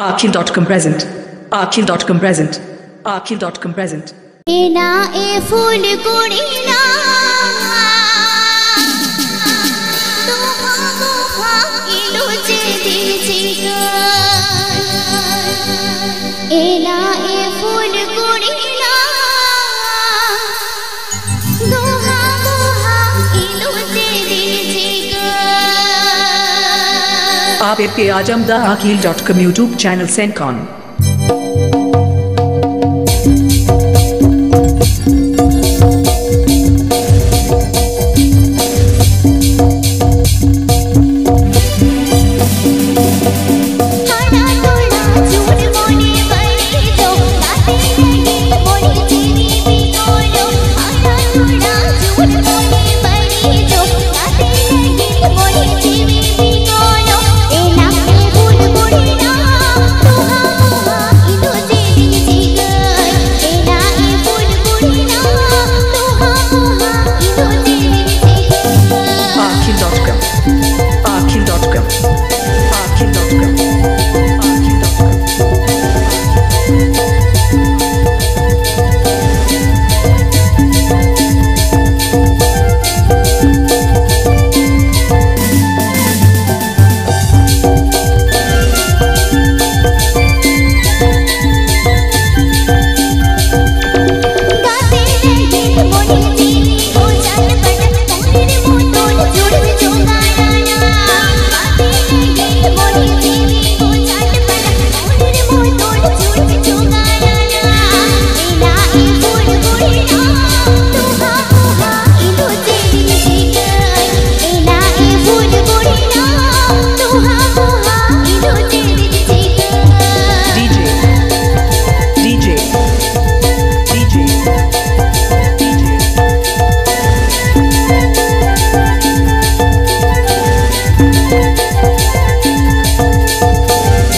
Archive.com present. Archive.com present. Archive.com present. Ena e fool kodina. आप आपके Azam the Akhil dot com YouTube channel send cone Thank you.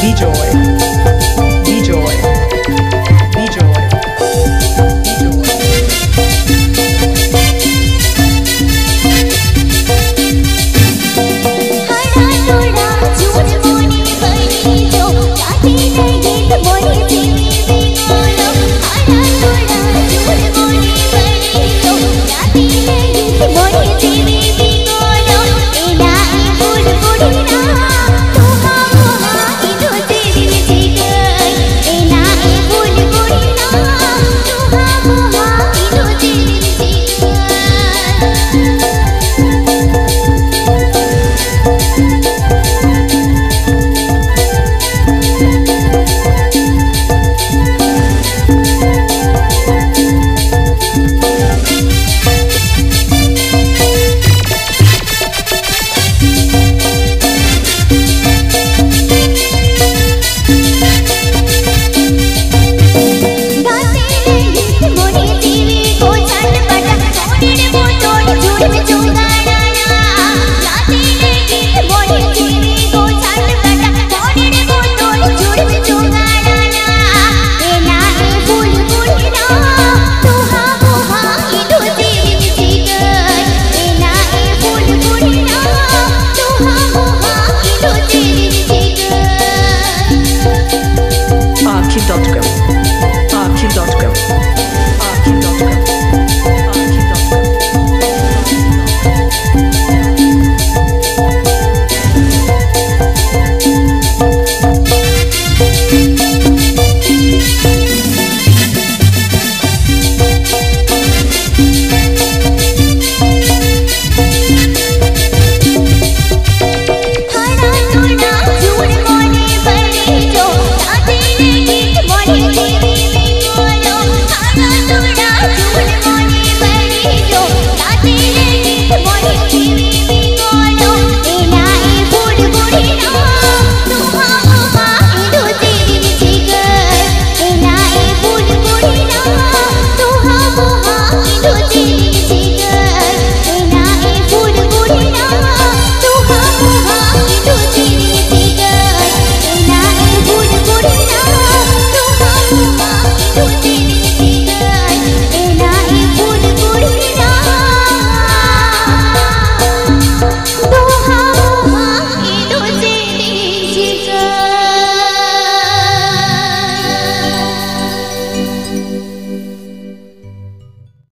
be joy.